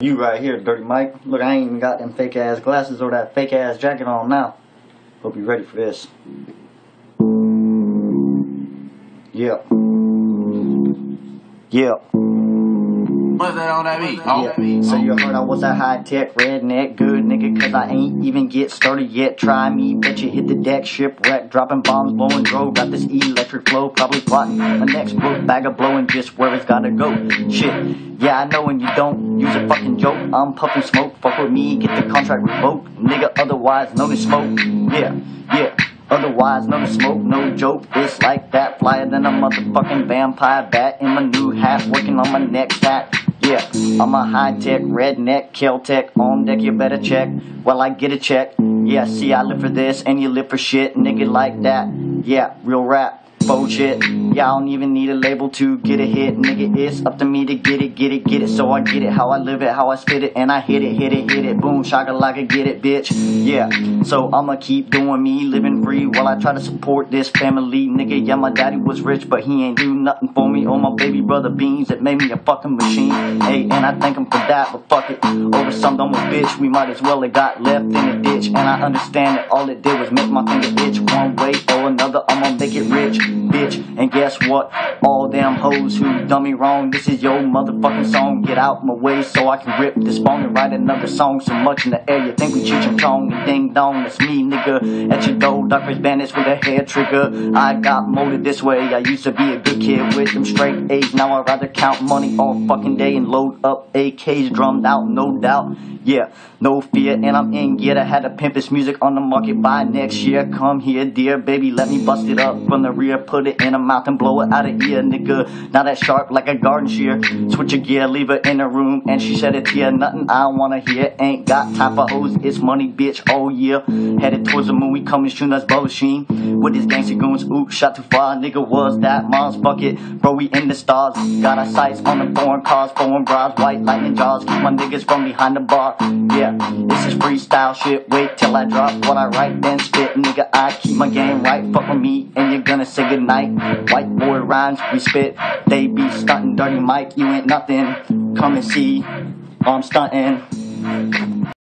You right here, Dirty Mike. Look, I ain't even got them fake ass glasses or that fake ass jacket on now. Hope you're ready for this. Yep. Yep. What's that on that beat? Yeah. Oh. So you heard I was a high tech redneck good nigga, cause I ain't even get started yet. Try me, bet you hit the deck, shipwreck, dropping bombs, blowing dro. Got this electric flow, probably plotting my next book, bag of blowing just where it's gotta go. Shit, yeah, I know when you don't use a fucking joke. I'm puffing smoke, fuck with me, get the contract revoked. Nigga, otherwise, no the smoke. Yeah, yeah. Otherwise, no smoke, no joke. It's like that, flyer than a motherfucking vampire bat in my new hat, working on my next hat. Yeah, I'm a high tech, redneck, Kel-Tec, on deck, you better check. Well, I get a check. Yeah, see, I live for this, and you live for shit, nigga like that. Yeah, real rap faux Yeah, don't even need a label to get a hit, nigga. It's up to me to get it, get it, get it. So I get it, how I live it, how I spit it, and I hit it, hit it, hit it. Boom, shaka like a get it, bitch. Yeah, so I'ma keep doing me, living free while I try to support this family, nigga. Yeah, my daddy was rich, but he ain't do nothing for me. Or my baby brother Beans that made me a fucking machine. Hey, and I thank him for that, but fuck it. Over some dumb bitch, we might as well have got left in the ditch. And I understand that all it did was make my finger itch one way or another. I'ma make it rich bitch. And guess what? All them hoes who done me wrong, this is your motherfucking song. Get out my way so I can rip this phone and write another song. So much in the air, you think we Cheech and Chong and ding dong. It's me, nigga. At your door, Doctor's bandits with a hair trigger. I got molded this way. I used to be a good kid with them straight A's. Now I'd rather count money all fucking day and load up AKs drummed out, no doubt. Yeah, no fear, and I'm in gear. I had to pimp this music on the market by next year. Come here, dear baby, let me bust it up from the rear. Put it in a mouth and blow it out of ear, nigga. Now that sharp like a garden shear. Switch a gear, leave her in the room, and she said it here. Nothing I wanna hear. Ain't got time for hoes, it's money, bitch, oh yeah. Headed towards the moon, we coming soon, that's Sheen. With his gangster goons, ooh, shot too far, nigga, was that mom's bucket. Bro, we in the stars. Got our sights on the foreign cars, foreign bras, white lightning jaws. Keep my niggas from behind the bar. Yeah, this is freestyle shit. Wait till I drop what I write, then spit. Nigga, I keep my game right. Fuck with me, and you're gonna say goodnight. White boy rhymes, we spit. They be stunting, dirty Mike, you ain't nothing. Come and see, I'm stunting.